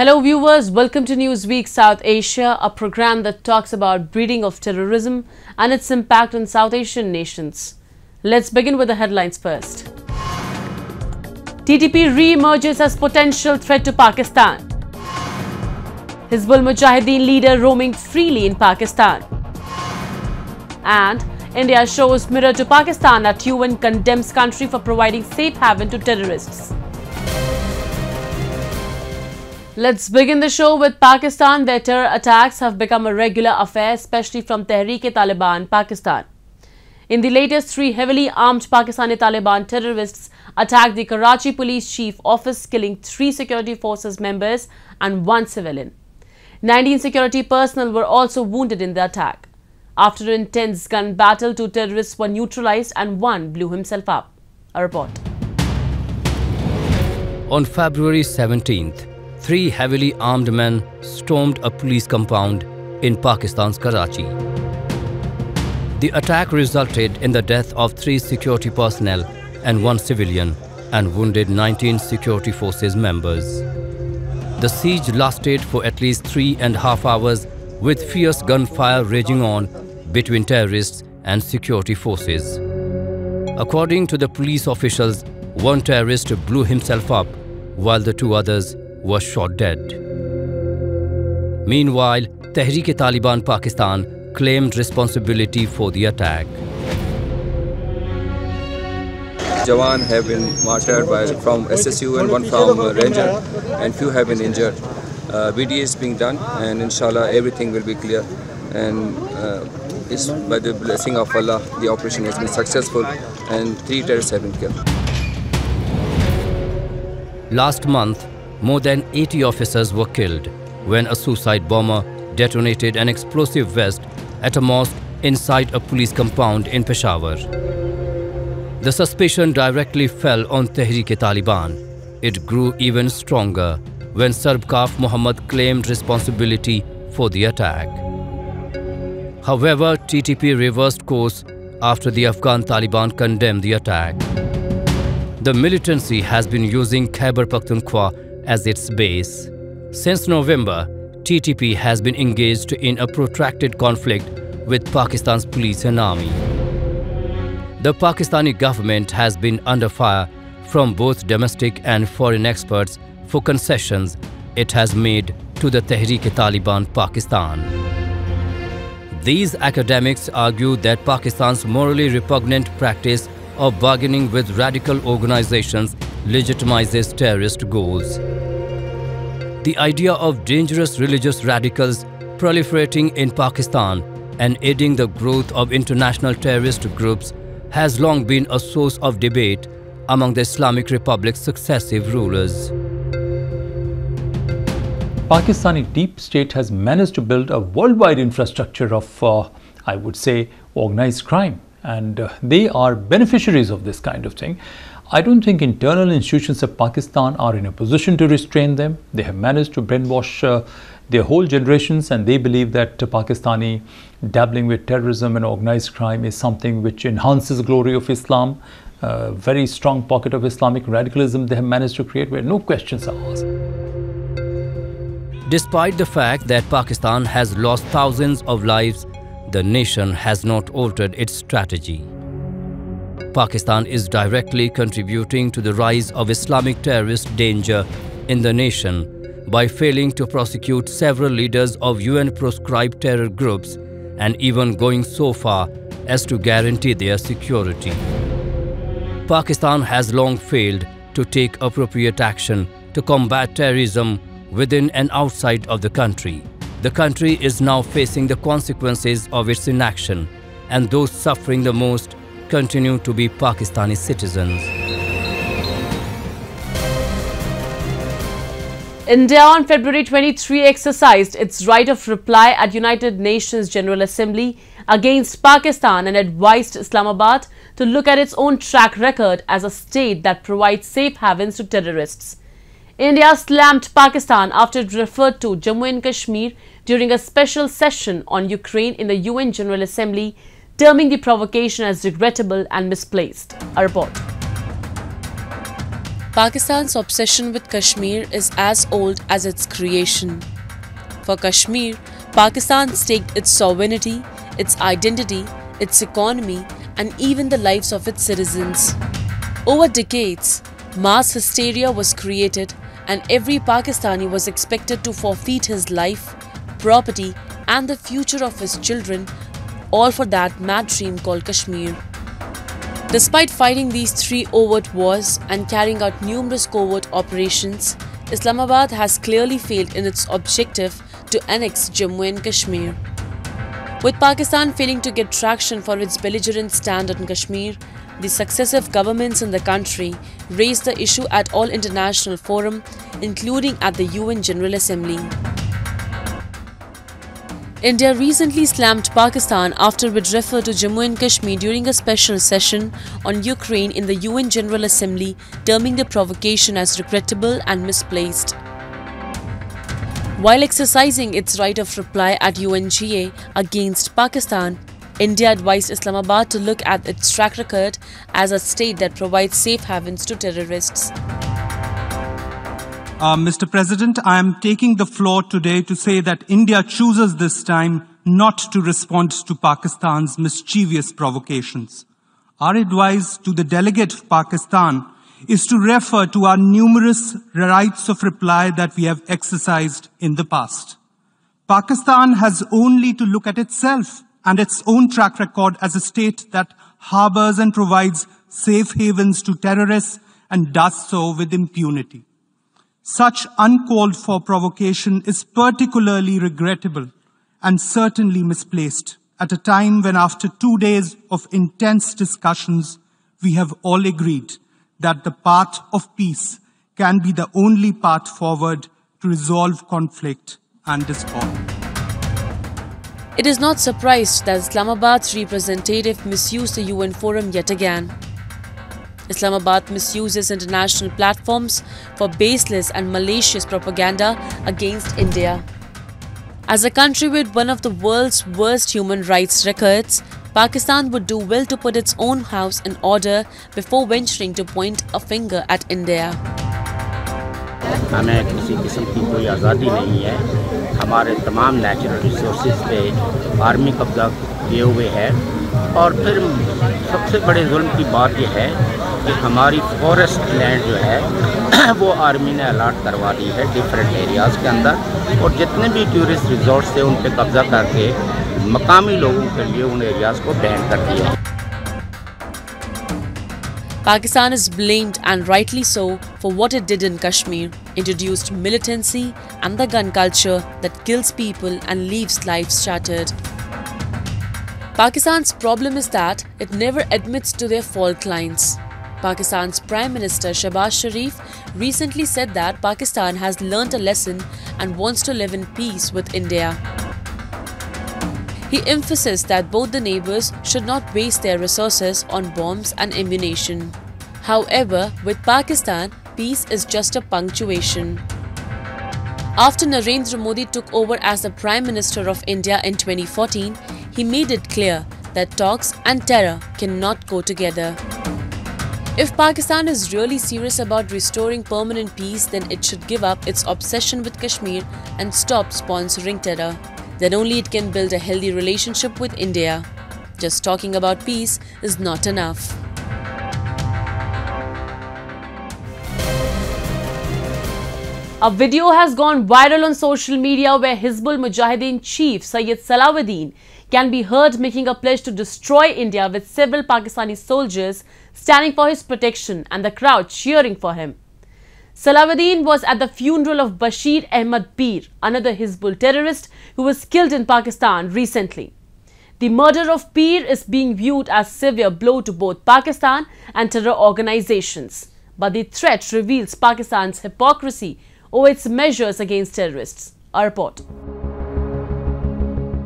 Hello viewers, welcome to Newsweek South Asia, a program that talks about breeding of terrorism and its impact on South Asian nations. Let's begin with the headlines first. TTP re-emerges as potential threat to Pakistan. Hizbul Mujahideen leader roaming freely in Pakistan. And India shows mirror to Pakistan at UN condemns country for providing safe haven to terrorists. Let's begin the show with Pakistan, where terror attacks have become a regular affair, especially from Tehreek-e-Taliban, Pakistan. In the latest, three heavily armed Pakistani Taliban terrorists attacked the Karachi Police Chief Office, killing three security forces members and one civilian. 19 security personnel were also wounded in the attack. After an intense gun battle, two terrorists were neutralized and one blew himself up. A report. On February 17th, three heavily armed men stormed a police compound in Pakistan's Karachi. The attack resulted in the death of three security personnel and one civilian and wounded 19 security forces members. The siege lasted for at least three and a half hours with fierce gunfire raging on between terrorists and security forces. According to the police officials, one terrorist blew himself up while the two others was shot dead. Meanwhile, Tehreek-e-Taliban Pakistan claimed responsibility for the attack. Jawan have been martyred by, from SSU and one from uh, Ranger and few have been injured. Uh, is being done and inshallah everything will be clear and uh, it's by the blessing of Allah the operation has been successful and three terrorists have been killed. Last month, more than 80 officers were killed when a suicide bomber detonated an explosive vest at a mosque inside a police compound in Peshawar. The suspicion directly fell on Tehreek-e-Taliban. It grew even stronger when Sarbakaf Mohmand claimed responsibility for the attack. However, TTP reversed course after the Afghan Taliban condemned the attack. The militancy has been using Khyber Pakhtunkhwa as its base. Since November, TTP has been engaged in a protracted conflict with Pakistan's police and army. The Pakistani government has been under fire from both domestic and foreign experts for concessions it has made to the Tehreek-e-Taliban Pakistan. These academics argue that Pakistan's morally repugnant practice of bargaining with radical organizations legitimizes terrorist goals. The idea of dangerous religious radicals proliferating in Pakistan and aiding the growth of international terrorist groups has long been a source of debate among the Islamic Republic's successive rulers. Pakistani deep state has managed to build a worldwide infrastructure of, uh, I would say, organized crime. And uh, they are beneficiaries of this kind of thing. I don't think internal institutions of Pakistan are in a position to restrain them. They have managed to brainwash uh, their whole generations and they believe that Pakistani dabbling with terrorism and organized crime is something which enhances the glory of Islam. A very strong pocket of Islamic radicalism they have managed to create where no questions are asked. Despite the fact that Pakistan has lost thousands of lives, the nation has not altered its strategy. Pakistan is directly contributing to the rise of Islamic terrorist danger in the nation by failing to prosecute several leaders of UN-proscribed terror groups and even going so far as to guarantee their security. Pakistan has long failed to take appropriate action to combat terrorism within and outside of the country. The country is now facing the consequences of its inaction and those suffering the most continue to be Pakistani citizens. India on February 23 exercised its right of reply at United Nations General Assembly against Pakistan and advised Islamabad to look at its own track record as a state that provides safe havens to terrorists. India slammed Pakistan after it referred to Jammu and Kashmir during a special session on Ukraine in the UN General Assembly, terming the provocation as regrettable and misplaced. A report. Pakistan's obsession with Kashmir is as old as its creation. For Kashmir, Pakistan staked its sovereignty, its identity, its economy, and even the lives of its citizens. Over decades, mass hysteria was created, and every Pakistani was expected to forfeit his life, property, and the future of his children, all for that mad dream called Kashmir. Despite fighting these three overt wars and carrying out numerous covert operations, Islamabad has clearly failed in its objective to annex Jammu and Kashmir. With Pakistan failing to get traction for its belligerent stand on Kashmir, the successive governments in the country raised the issue at all international forums, including at the UN General Assembly. India recently slammed Pakistan after it referred to Jammu and Kashmir during a special session on Ukraine in the UN General Assembly, terming the provocation as regrettable and misplaced. While exercising its right of reply at UNGA against Pakistan, India advised Islamabad to look at its track record as a state that provides safe havens to terrorists. Uh, Mr. President, I am taking the floor today to say that India chooses this time not to respond to Pakistan's mischievous provocations. Our advice to the delegate of Pakistan is to refer to our numerous rights of reply that we have exercised in the past. Pakistan has only to look at itself and its own track record as a state that harbors and provides safe havens to terrorists and does so with impunity. Such uncalled for provocation is particularly regrettable and certainly misplaced at a time when after two days of intense discussions, we have all agreed that the path of peace can be the only path forward to resolve conflict and discord. It is not surprised that Islamabad's representative misused the UN forum yet again. Islamabad misuses international platforms for baseless and malicious propaganda against India. As a country with one of the world's worst human rights records, Pakistan would do well to put its own house in order before venturing to point a finger at India. हमें किसी किस्म की कोई आज़ादी नहीं है हमारे तमाम नेचुरल रिसोर्स पे आर्मी कब्जा किए हुए है। और फिर सबसे बड़े जुल्म की बात यह है कि हमारी फॉरेस्ट लैंड जो है, वो आर्मी ने अलाट करवा दी है डिफरेंट एरियाज़ के अंदर। और जितने भी टूरिस्ट रिजॉर्ट्स थे उन पर कब्ज़ा करके मकामी लोगों के लिए उन एरियाज़ को बैन कर दिया। Pakistan is blamed and rightly so for what it did in Kashmir, introduced militancy and the gun culture that kills people and leaves lives shattered. Pakistan's problem is that it never admits to their fault lines. Pakistan's Prime Minister Shehbaz Sharif recently said that Pakistan has learnt a lesson and wants to live in peace with India. He emphasized that both the neighbors should not waste their resources on bombs and ammunition. However, with Pakistan, peace is just a punctuation. After Narendra Modi took over as the Prime Minister of India in 2014, he made it clear that talks and terror cannot go together. If Pakistan is really serious about restoring permanent peace, then it should give up its obsession with Kashmir and stop sponsoring terror. Then only it can build a healthy relationship with India. Just talking about peace is not enough. A video has gone viral on social media where Hizbul Mujahideen chief Sayyid Salahuddin can be heard making a pledge to destroy India with several Pakistani soldiers standing for his protection and the crowd cheering for him. Salahuddin was at the funeral of Bashir Ahmad Peer, another Hizbul terrorist who was killed in Pakistan recently. The murder of Peer is being viewed as a severe blow to both Pakistan and terror organizations. But the threat reveals Pakistan's hypocrisy over its measures against terrorists. A report.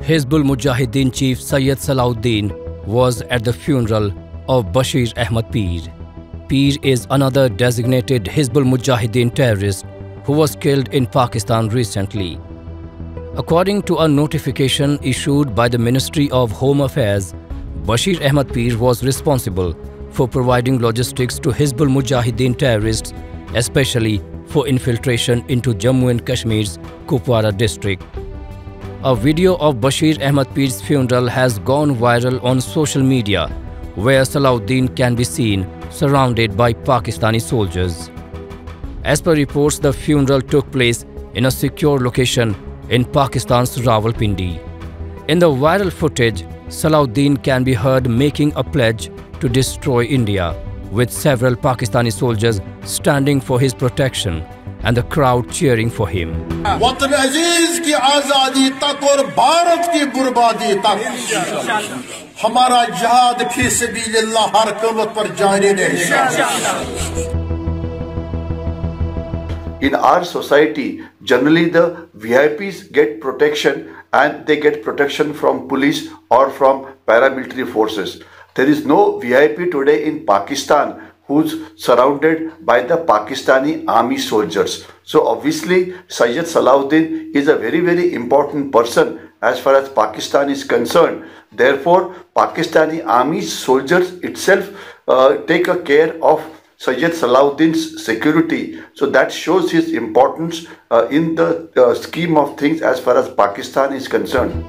Hizbul Mujahideen chief Sayyid Salahuddin was at the funeral of Bashir Ahmad Peer. Peer is another designated Hizbul Mujahideen terrorist who was killed in Pakistan recently. According to a notification issued by the Ministry of Home Affairs, Bashir Ahmad Peer was responsible for providing logistics to Hizbul Mujahideen terrorists especially for infiltration into Jammu and Kashmir's Kupwara district. A video of Bashir Ahmad Peer's funeral has gone viral on social media, where Salahuddin can be seen surrounded by Pakistani soldiers. As per reports, the funeral took place in a secure location in Pakistan's Rawalpindi. In the viral footage, Salahuddin can be heard making a pledge to destroy India, with several Pakistani soldiers standing for his protection and the crowd cheering for him. वतन अजीज की आजादी तक और भारत की बर्बादी तक हमारा जहाद फी सबीलिल्लाह हर कीमत पर जारी रहेगा in our society, generally the VIPs get protection and they get protection from police or from paramilitary forces. There is no VIP today in Pakistan who's surrounded by the Pakistani army soldiers. So obviously Sayyid Salahuddin is a very very important person as far as Pakistan is concerned. Therefore Pakistani army soldiers itself uh, take a care of Sayyid Salahuddin's security. So that shows his importance uh, in the uh, scheme of things as far as Pakistan is concerned.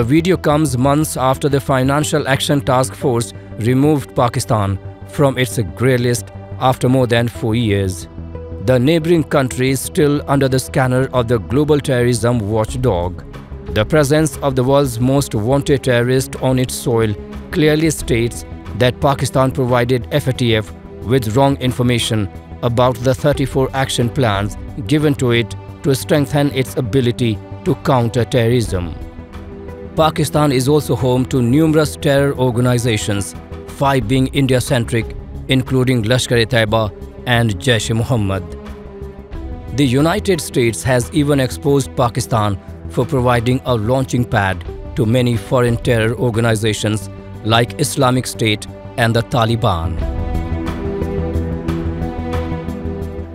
The video comes months after the Financial Action Task Force removed Pakistan from its grey list after more than four years. The neighboring country is still under the scanner of the global terrorism watchdog. The presence of the world's most wanted terrorist on its soil clearly states that Pakistan provided FATF with wrong information about the 34 action plans given to it to strengthen its ability to counter terrorism. Pakistan is also home to numerous terror organizations, five being India-centric, including Lashkar-e-Taiba and Jaish-e-Mohammed. The United States has even exposed Pakistan for providing a launching pad to many foreign terror organizations like Islamic State and the Taliban.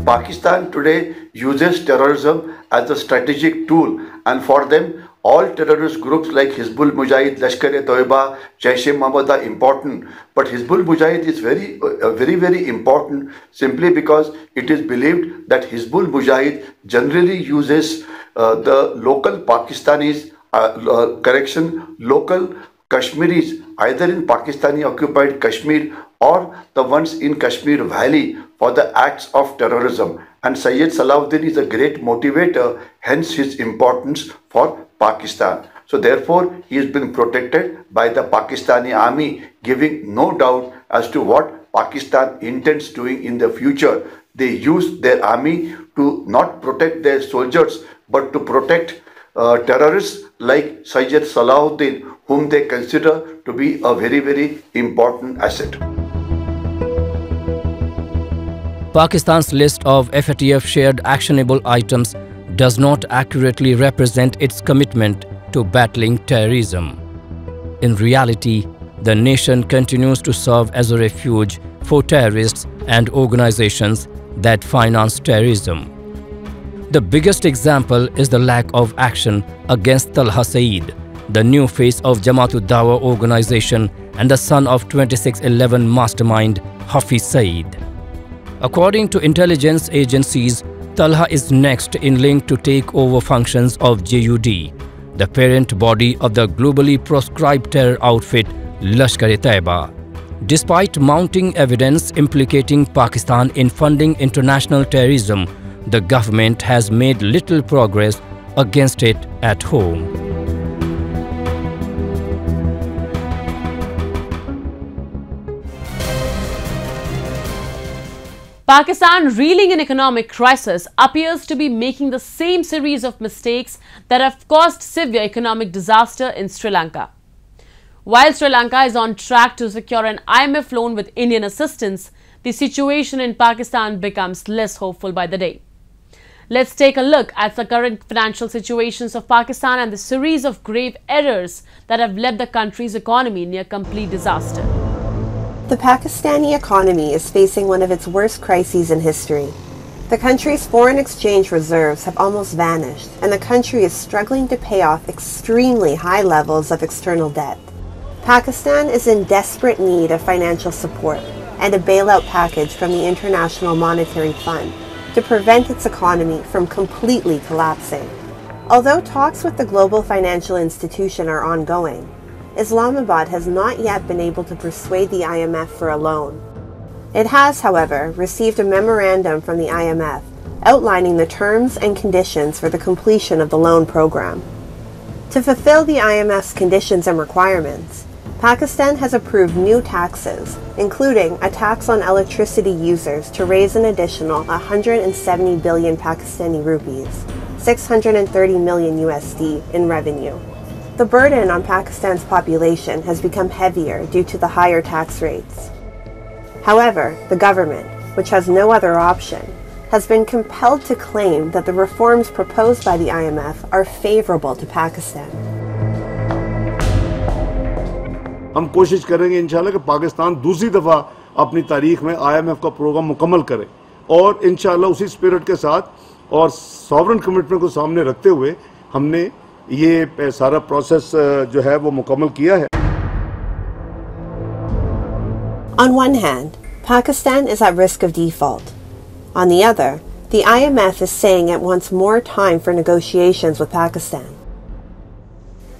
Pakistan today uses terrorism as a strategic tool and for them all terrorist groups like Hizbul Mujahid, Lashkar-e-Toiba, Jaish-e-Mohammed are important. But Hizbul Mujahid is very, uh, very, very important simply because it is believed that Hizbul Mujahid generally uses uh, the local Pakistanis, uh, uh correction, local Kashmiris either in Pakistani occupied Kashmir or the ones in Kashmir Valley for the acts of terrorism. And Sayyid Salahuddin is a great motivator, hence his importance for Pakistan. So therefore, he has been protected by the Pakistani army, giving no doubt as to what Pakistan intends doing in the future. They use their army to not protect their soldiers, but to protect uh, terrorists like Sayyid Salahuddin, whom they consider to be a very, very important asset. Pakistan's list of FATF shared actionable items does not accurately represent its commitment to battling terrorism. In reality, the nation continues to serve as a refuge for terrorists and organizations that finance terrorism. The biggest example is the lack of action against Talha Saeed, the new face of Jamaat Dawa organization and the son of 2611 mastermind Hafiz Saeed. According to intelligence agencies, Talha is next in link to take over functions of JUD, the parent body of the globally proscribed terror outfit Lashkar-e-Taiba. Despite mounting evidence implicating Pakistan in funding international terrorism, the government has made little progress against it at home. Pakistan, reeling in economic crisis, appears to be making the same series of mistakes that have caused severe economic disaster in Sri Lanka. While Sri Lanka is on track to secure an IMF loan with Indian assistance, the situation in Pakistan becomes less hopeful by the day. Let's take a look at the current financial situations of Pakistan and the series of grave errors that have left the country's economy near complete disaster. The Pakistani economy is facing one of its worst crises in history. The country's foreign exchange reserves have almost vanished, and the country is struggling to pay off extremely high levels of external debt. Pakistan is in desperate need of financial support, and a bailout package from the International Monetary Fund to prevent its economy from completely collapsing. Although talks with the global financial institution are ongoing, Islamabad has not yet been able to persuade the IMF for a loan. It has, however, received a memorandum from the IMF outlining the terms and conditions for the completion of the loan program. To fulfill the IMF's conditions and requirements, Pakistan has approved new taxes, including a tax on electricity users to raise an additional 170 billion Pakistani rupees, 630 million USD in revenue. The burden on Pakistan's population has become heavier due to the higher tax rates. However, the government, which has no other option, has been compelled to claim that the reforms proposed by the IMF are favorable to Pakistan. हम कोशिश करेंगे इंशाल्लाह कि पाकिस्तान दूसरी दफ़ा अपनी तारीख में आईएमएफ का प्रोग्राम मुकम्मल करे और इंशाल्लाह उसी स्पिरिट के साथ और सॉवरन कमिटमेंट को सामने रखते हुए हमने ये सारा प्रोसेस जो है वो मुकम्मल किया है On one hand, Pakistan is at risk of default. On the other, the IMF is saying it wants more time for negotiations with Pakistan.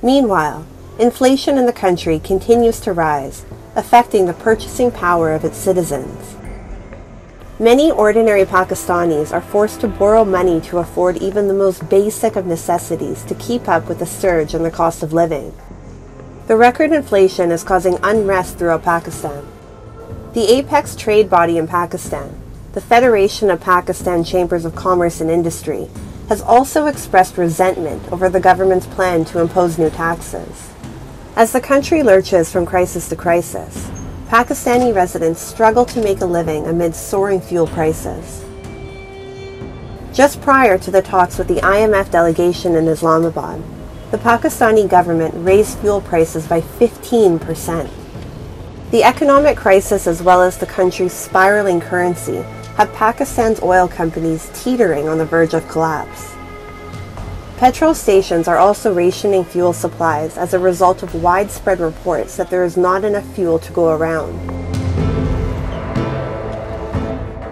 Meanwhile, inflation in the country continues to rise, affecting the purchasing power of its citizens. Many ordinary Pakistanis are forced to borrow money to afford even the most basic of necessities to keep up with the surge in the cost of living. The record inflation is causing unrest throughout Pakistan. The apex trade body in Pakistan, the Federation of Pakistan Chambers of Commerce and Industry, has also expressed resentment over the government's plan to impose new taxes. As the country lurches from crisis to crisis, Pakistani residents struggle to make a living amid soaring fuel prices. Just prior to the talks with the IMF delegation in Islamabad, the Pakistani government raised fuel prices by 15%. The economic crisis as well as the country's spiraling currency have Pakistan's oil companies teetering on the verge of collapse. Petrol stations are also rationing fuel supplies as a result of widespread reports that there is not enough fuel to go around.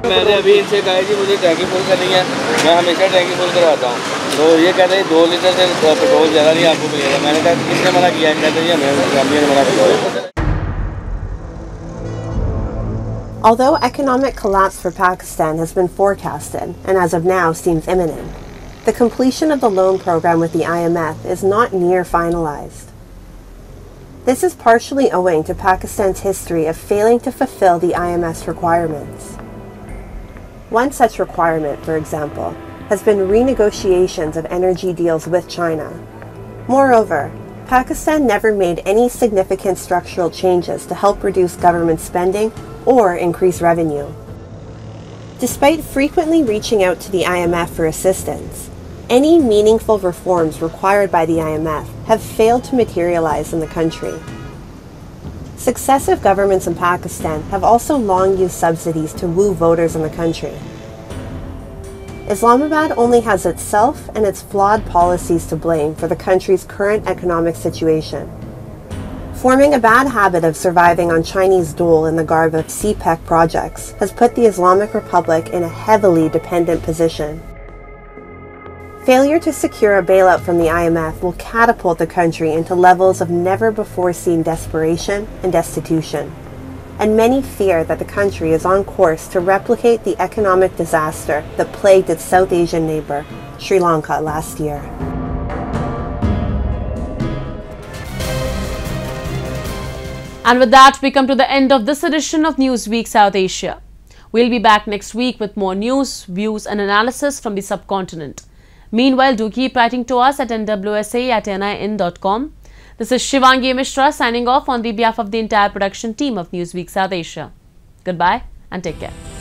मैंने अभी इनसे कहा जी मुझे टैंकी full करनी है मैं हमेशा टैंकी फुल करवाता हूँ तो ये कहते हैं दो लीटर से पेट्रोल ज़्यादा नहीं आपको मिलेगा मैंने कहा किसने मना किया है कहते हैं हमें ने मना किया Although economic collapse for Pakistan has been forecasted and as of now seems imminent, the completion of the loan program with the IMF is not near finalized. This is partially owing to Pakistan's history of failing to fulfill the IMF's requirements. One such requirement, for example, has been renegotiations of energy deals with China. Moreover, Pakistan never made any significant structural changes to help reduce government spending or increase revenue. Despite frequently reaching out to the IMF for assistance, any meaningful reforms required by the IMF have failed to materialize in the country. Successive governments in Pakistan have also long used subsidies to woo voters in the country. Islamabad only has itself and its flawed policies to blame for the country's current economic situation. Forming a bad habit of surviving on Chinese dole in the garb of CPEC projects has put the Islamic Republic in a heavily dependent position. Failure to secure a bailout from the IMF will catapult the country into levels of never before seen desperation and destitution. And many fear that the country is on course to replicate the economic disaster that plagued its South Asian neighbor, Sri Lanka, last year. And with that, we come to the end of this edition of Newsweek South Asia. We'll be back next week with more news, views and analysis from the subcontinent. Meanwhile, do keep writing to us at nwsa at nin.com. This is Shivangi Mishra signing off on the behalf of the entire production team of Newsweek South Asia. Goodbye and take care.